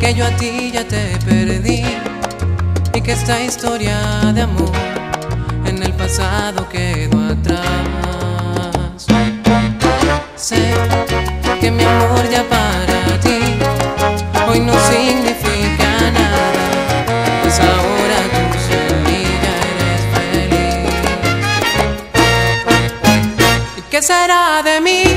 que yo a ti ya te perdí y que esta historia de amor en el pasado quedó atrás. Sé que mi amor ya para ti hoy no significa nada, pues ahora tú ya eres feliz. ¿Y qué será de mí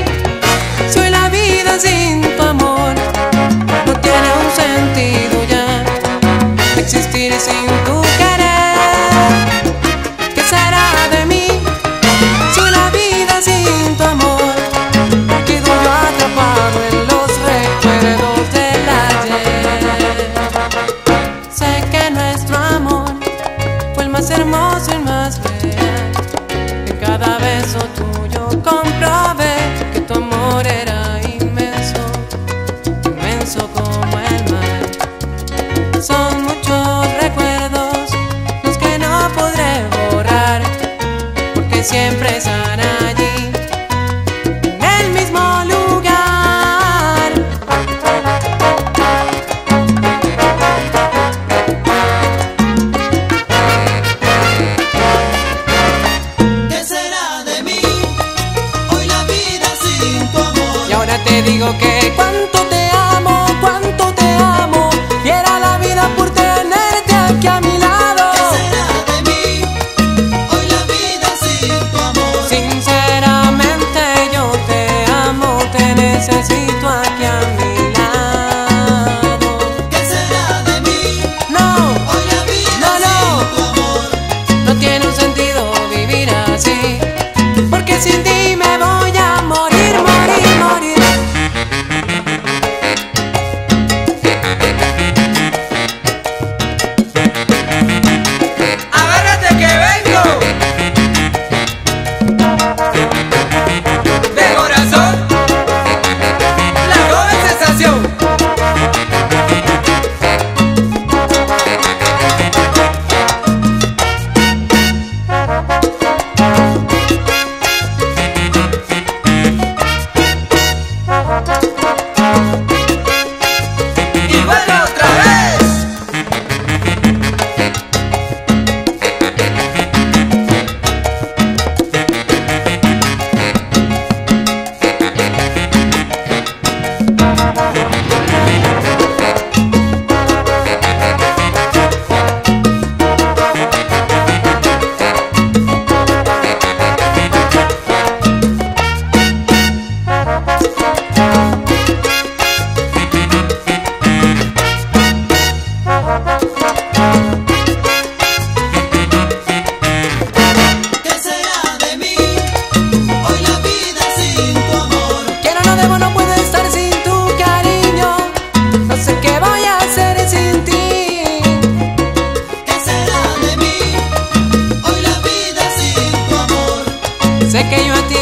hermoso digo que cuánto te amo, cuánto te amo. Diera la vida por tenerte aquí a mi lado. ¿Qué será de mí? Hoy la vida sin tu amor. Sinceramente yo te amo, te necesito. Sé que yo a ti